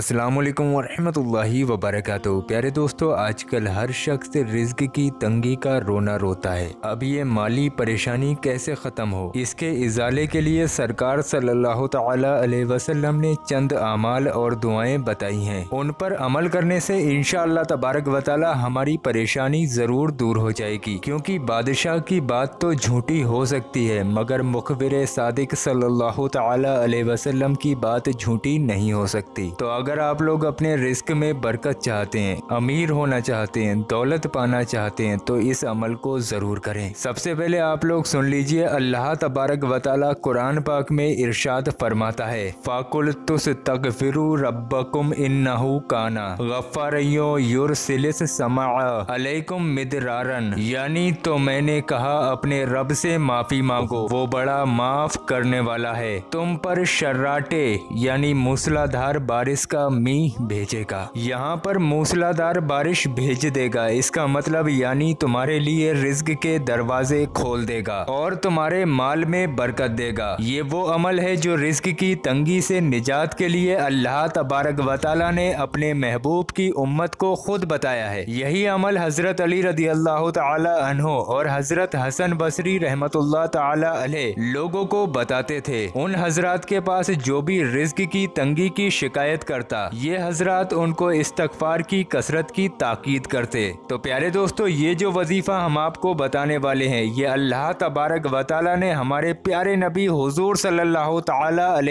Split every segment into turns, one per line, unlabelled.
अस्सलाम वालेकुम वरहमतुल्लाहि वबरकातुहू। प्यारे दोस्तों, आजकल हर शख्स रिज्क की तंगी का रोना रोता है। अब ये माली परेशानी कैसे ख़त्म हो? इसके इजाले के लिए सरकार सल्लल्लाहु अलैहि वसल्लम ने चंद अमाल और दुआएँ बताई हैं। उन पर अमल करने से इन तबारक वाली हमारी परेशानी ज़रूर दूर हो जाएगी। क्योंकि बादशाह की बात तो झूठी हो सकती है, मगर मुखबिर सादिक सल्लल्लाहु अलैहि वसल्लम की बात झूठी नहीं हो सकती। तो अगर आप लोग अपने रिस्क में बरकत चाहते हैं, अमीर होना चाहते हैं, दौलत पाना चाहते हैं तो इस अमल को ज़रूर करें। सबसे पहले आप लोग सुन लीजिए, अल्लाह तबारक वाली कुरान पाक में इरशाद फरमाता है, फ़ाकुल तुस तक रबकुम इन्नहु काना गफ़ारियो युरसिलिस समा अलैकुम मिदरारन। यानी तो मैंने कहा, अपने रब से माफ़ी मांगो, वो बड़ा माफ़ करने वाला है। तुम पर शर्राटे, यानी मूसलाधार बारिश का मी भेजेगा। यहाँ पर मूसलाधार बारिश भेज देगा। इसका मतलब यानी तुम्हारे लिए रिज्क के दरवाजे खोल देगा और तुम्हारे माल में बरकत देगा। ये वो अमल है जो रिज्क की तंगी से निजात के लिए अल्लाह तबारक वाली ने अपने महबूब की उम्मत को खुद बताया है। यही अमल हज़रत अली रदी अल्लाह तहो और हज़रत हसन बसरी रहमत लोगों को बताते थे। उन हजरात के पास जो भी रिज्क की तंगी की शिकायत करता। ये हज़रत उनको इस्तफार की कसरत की ताकीद करते। तो प्यारे दोस्तों, ये जो वजीफ़ा हम आपको बताने वाले हैं, ये अल्लाह तबारक वाली ने हमारे प्यारे नबी हजूर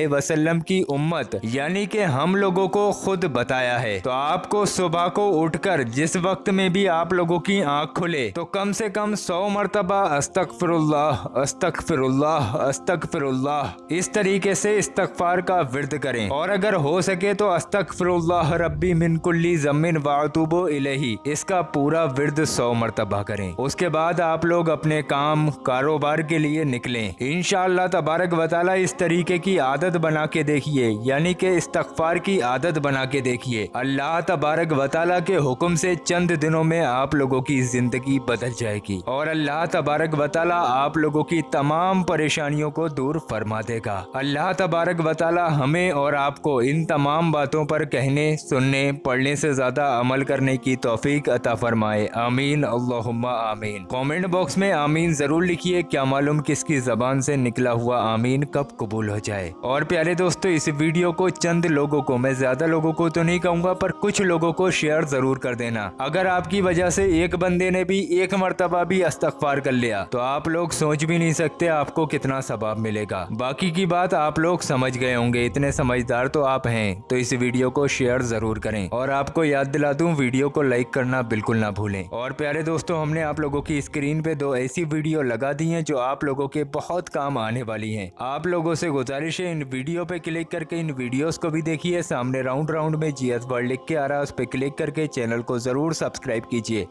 वसल्लम की उम्मत, यानी कि हम लोगों को खुद बताया है। तो आपको सुबह को उठकर, जिस वक्त में भी आप लोगों की आँख खुले तो कम से कम सौ मरतबा अस्तकफिरुल्लाह अस्तकफिरुल्लाह अस्तकफिरुल्लाह इस तरीके से इस्तफार का विरद करें। और अगर हो सके तो अस्तकफिरुल्लाह रब्बी मिनकुल्ली ज़मीन वातुबो इलही। इसका पूरा विरद सौ मरतबा करें। उसके बाद आप लोग अपने काम, कारोबार के लिए निकलें। इन तबारक वाली इस तरीके की आदत बना के देखिए। यानी कि इस्तफार की आदत बना के देखिए। अल्लाह तबारक वाली के हुक्म से चंद दिनों में आप लोगों की ज़िंदगी बदल जाएगी। और अल्लाह तबारक वाली आप लोगों की तमाम परेशानियों को दूर फरमा देगा। अल्लाह तबारक वाली हमें और आपको इन तमाम बातों पर कहने, सुनने, पढ़ने से ज़्यादा अमल करने की तोफ़ीक अता फरमाए। आमीन, अल्लाहुम्मा आमीन। कमेंट बॉक्स में आमीन ज़रूर लिखिए, क्या मालूम किसकी ज़बान से निकला हुआ आमीन कब कबूल हो जाए। और प्यारे दोस्तों, इस वीडियो को चंद लोगों को, मैं ज़्यादा लोगों को तो नहीं कहूँगा, पर कुछ लोगों को शेयर ज़रूर कर देना। अगर आपकी वजह से एक बंदे ने भी एक मरतबा भी अस्तफार कर लिया तो आप लोग सोच भी नहीं सकते आपको कितना सबाब मिलेगा। बाकी की बात आप लोग समझ गए होंगे, इतने समझदार तो आप हैं तो इस वीडियो को शेयर ज़रूर करें। और आपको याद दिला दूँ, वीडियो को लाइक करना बिल्कुल ना भूलें। और प्यारे दोस्तों, हमने आप लोगों की स्क्रीन पे दो ऐसी वीडियो लगा दी हैं जो आप लोगों के बहुत काम आने वाली हैं। आप लोगों से गुजारिश है, इन वीडियो पे क्लिक करके इन वीडियोस को भी देखिए। सामने राउंड राउंड में जीएस वर्ल्ड लिख के आ रहा है उस पर क्लिक करके चैनल को ज़रूर सब्सक्राइब कीजिए।